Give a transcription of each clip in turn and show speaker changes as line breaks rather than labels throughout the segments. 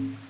Yes!
Goodness.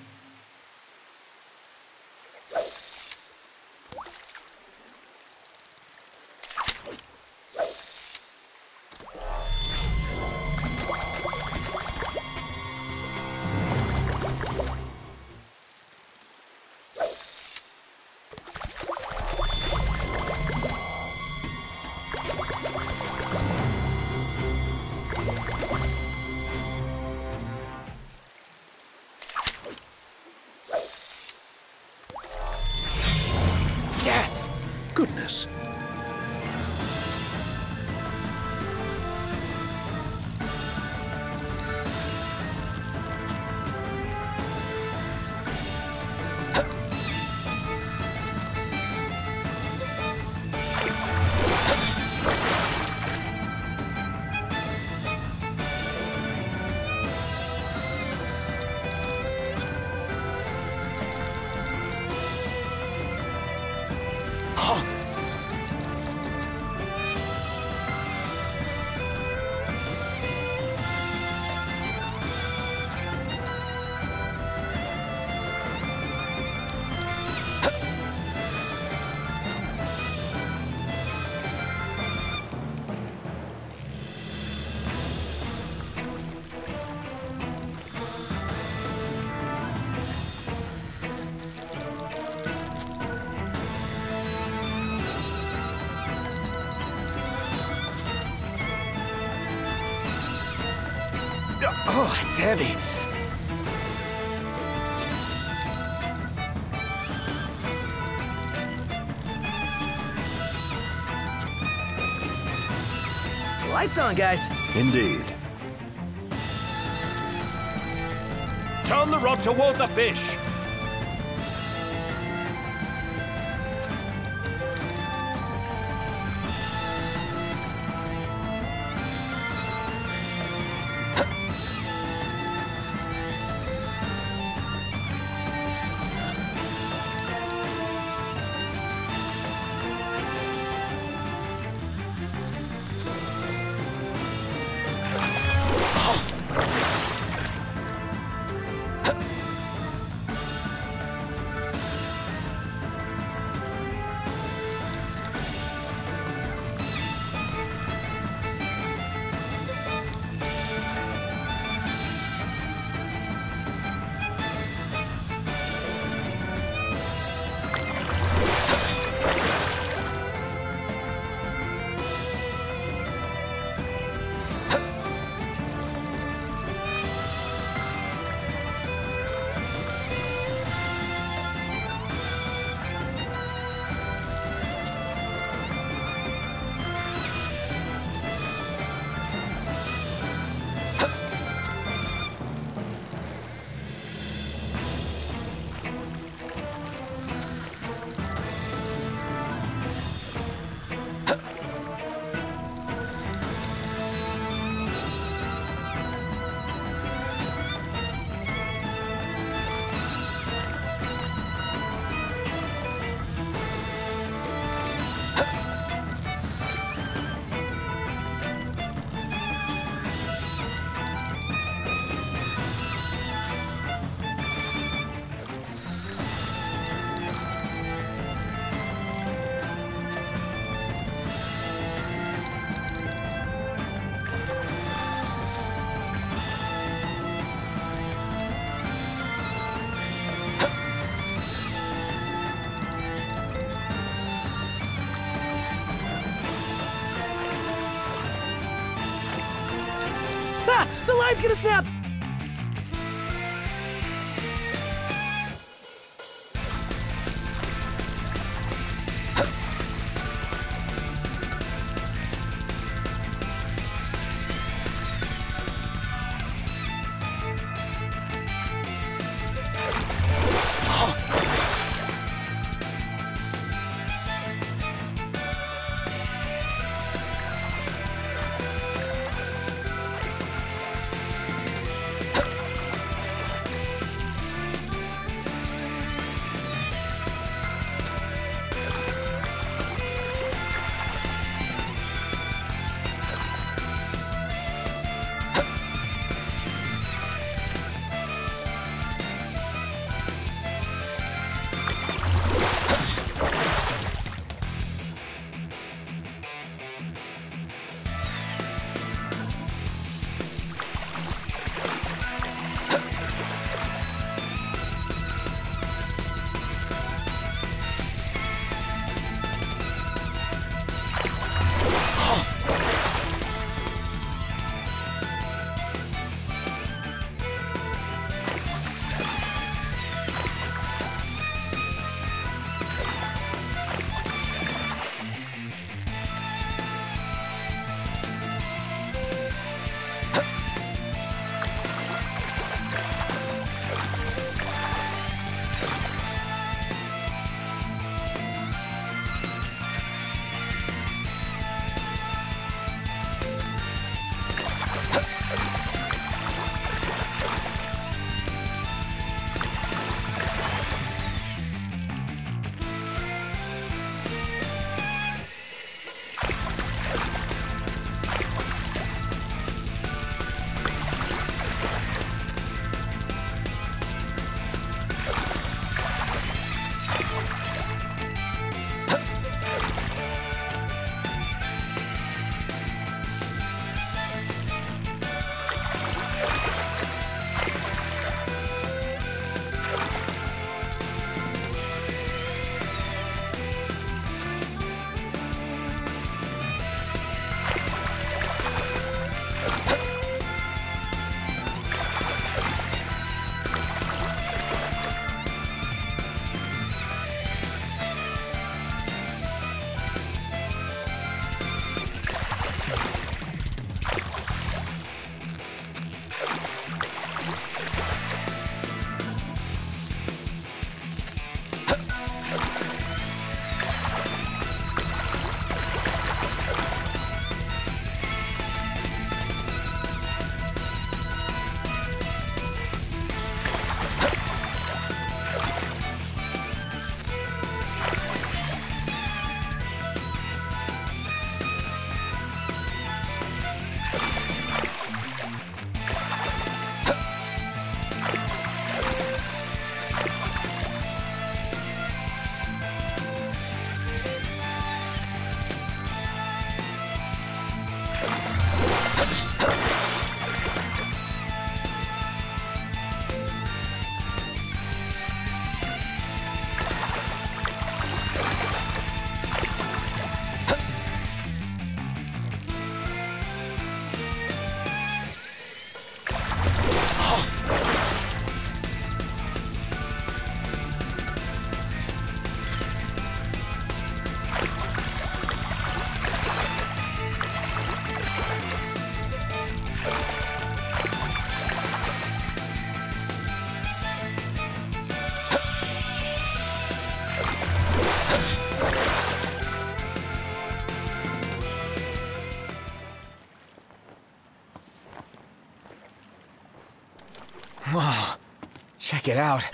好。
Oh, it's heavy. Lights on, guys.
Indeed.
Turn the rod toward the fish.
The line's gonna snap! Check it out.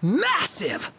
Massive!